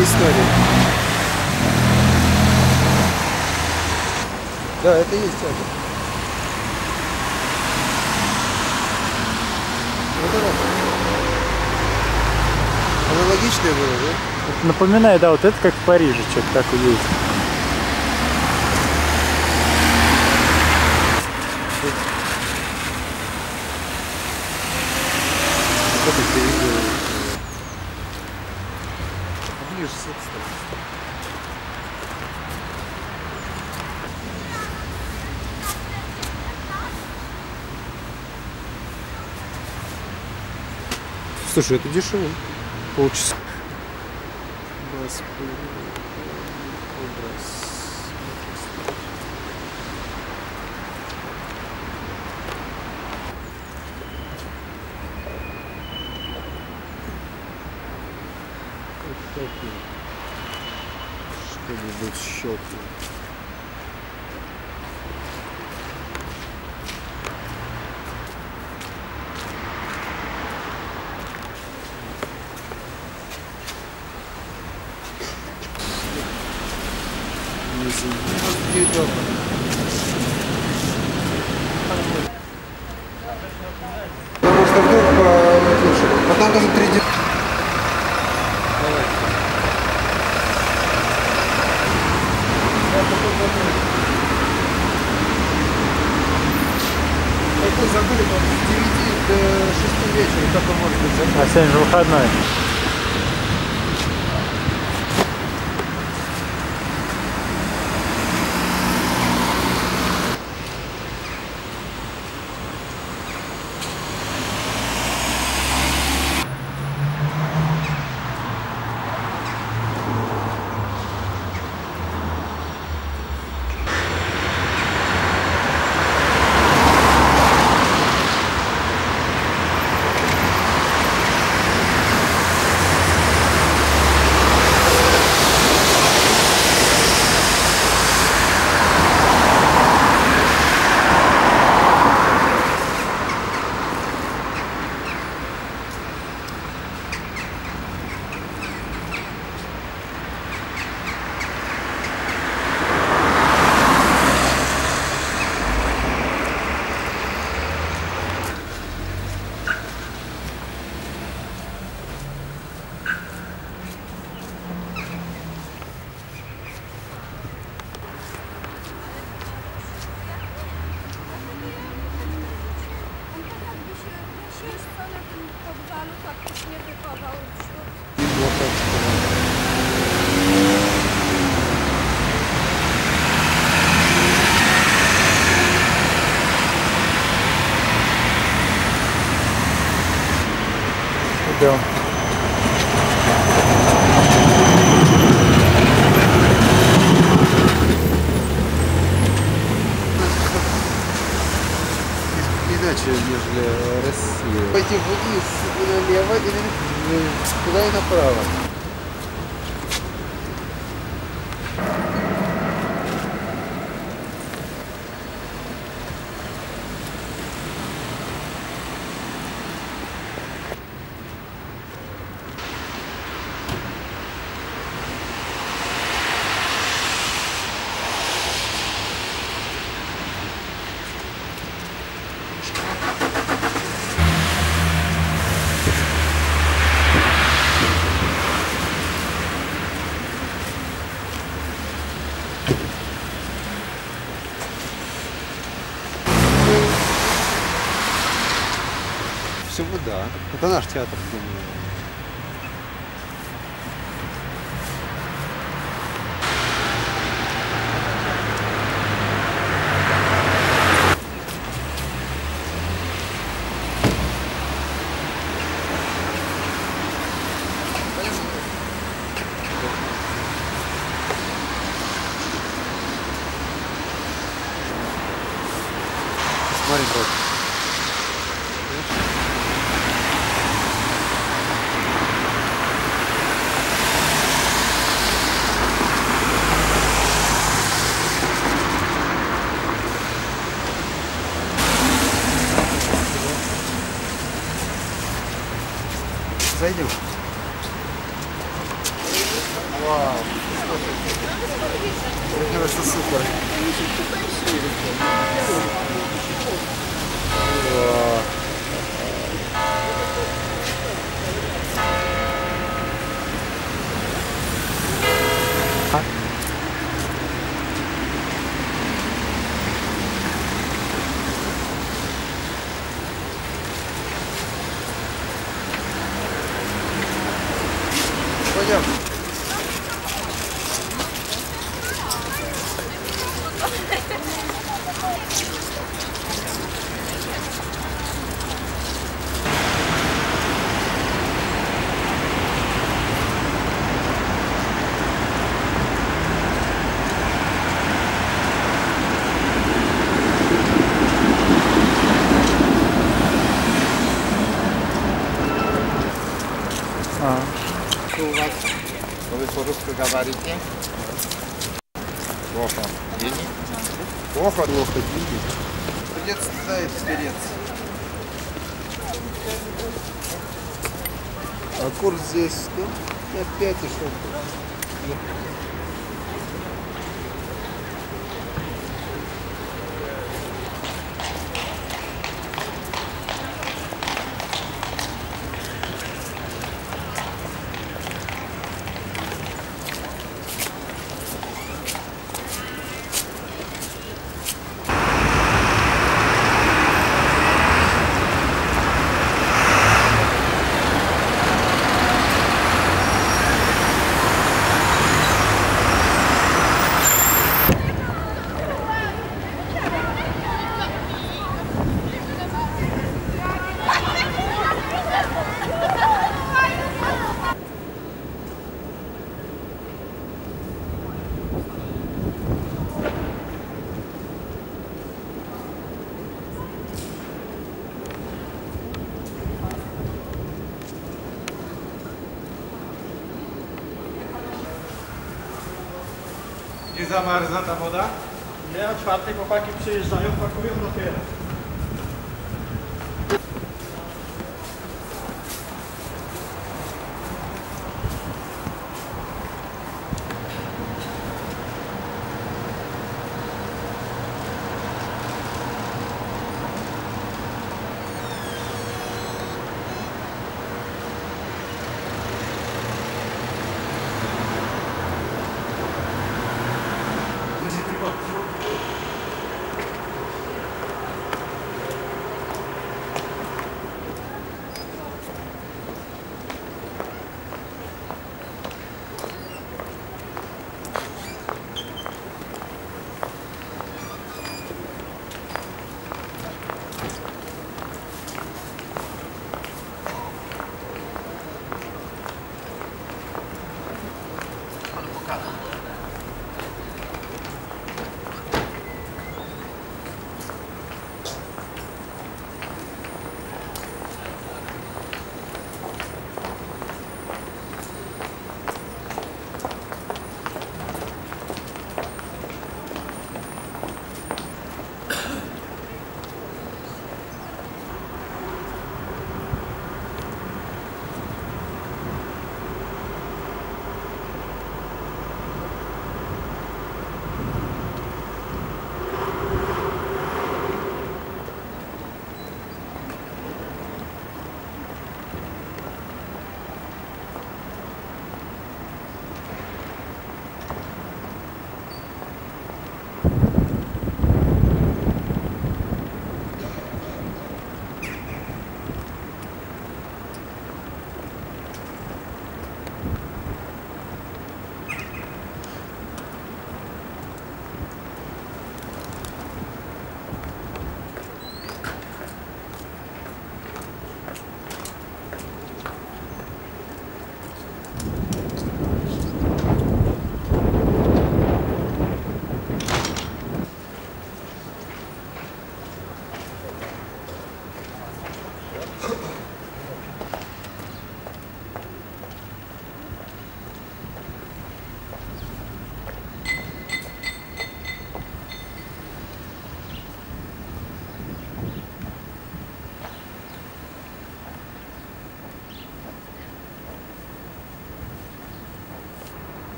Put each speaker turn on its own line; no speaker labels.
для истории. Да, это есть театр. Вот это. Аналогичное было, да?
Напоминаю, да, вот это как в Париже, что-то так и есть.
Вот это телевизор. Ближе с этой стороны. Слушай, это дешево. Полчаса. Бас- образ. Вот Потому что вдруг по лучше. Потом даже 3 Давай. Как вы забыли, с 9 до 6 вечера, как он может быть закрыт?
А сегодня же выходной. Идем.
Иначе, нежели Россия. Пойти вниз и налево, или туда и направо. Всего да. Это наш театр. думаю. Смотри, 大丈夫 говорите? Плохо. Денег? Плохо? Плохо денег. Придется туда и спереться. А курс здесь, ну, 5 и что
zamarza ta woda?
Nie, o czwartej chłopaki przyjeżdżają, pakują dopiero.